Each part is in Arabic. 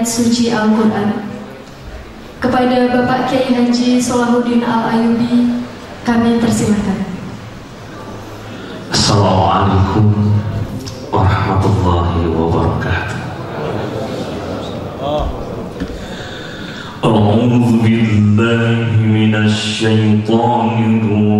ayat suci Al-Quran. Kepada Bapak Kiai Haji Solahuddin Al-Ayubi, kami persilahkan. Assalamualaikum warahmatullahi wabarakatuh. أعوذ بالله من الشيطان الرجيم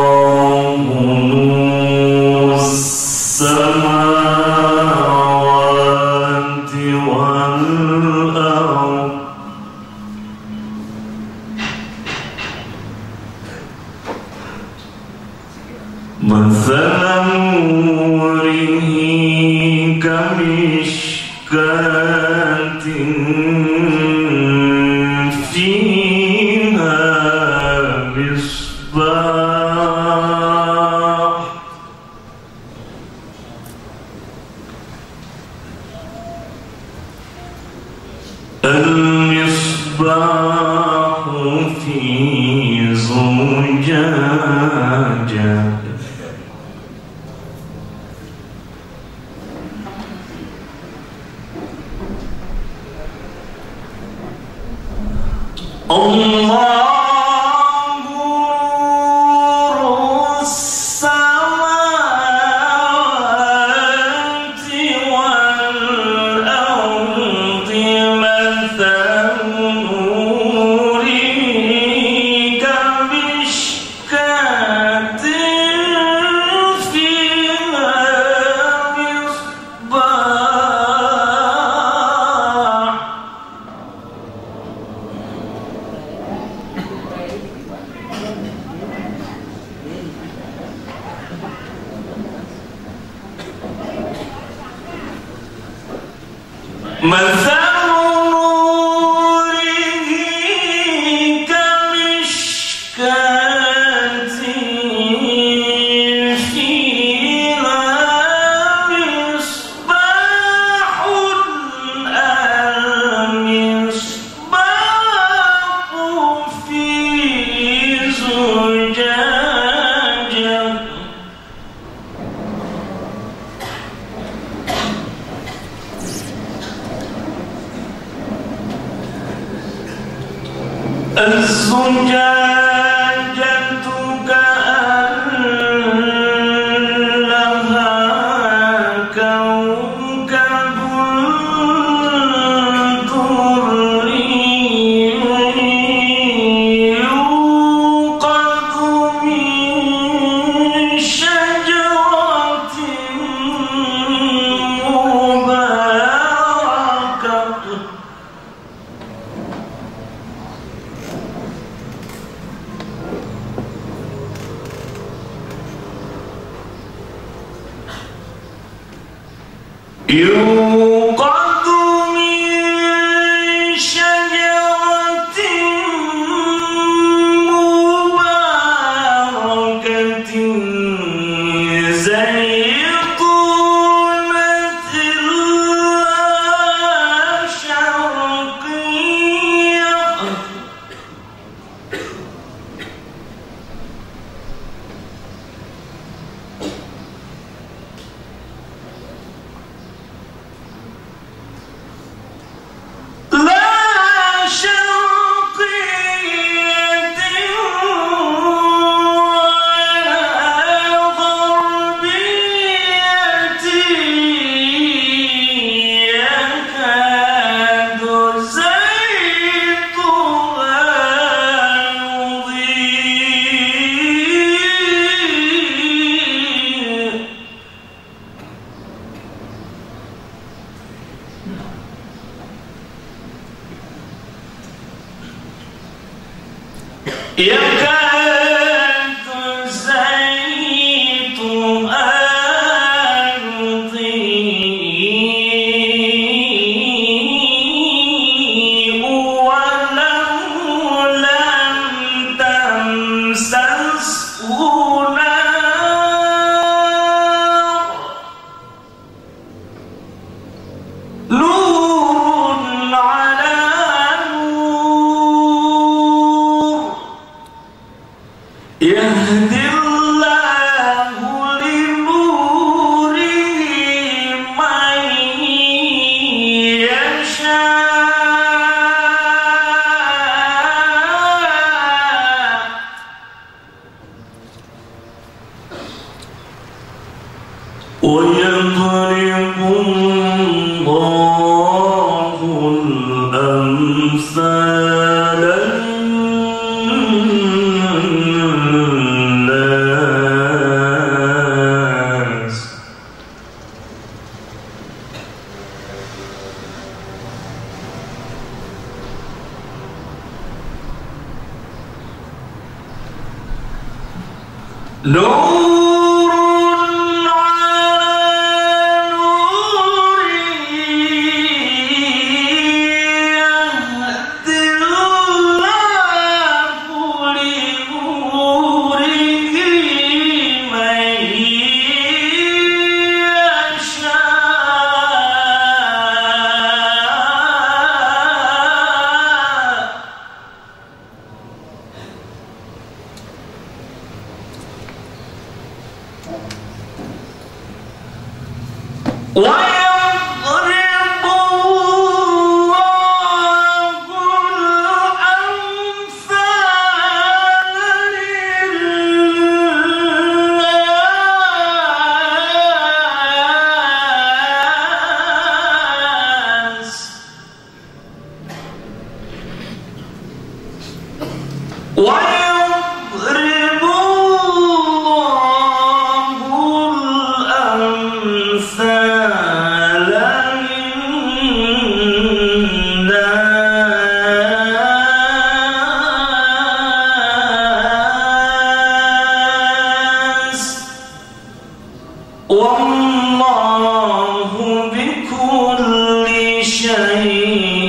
مثل نوره كمشكاة مصباح المصباح في مثل نوره الزجاجة Senhor. يبكي يهدي الله لنوره من يشاء. ويضرب ويضرب شيء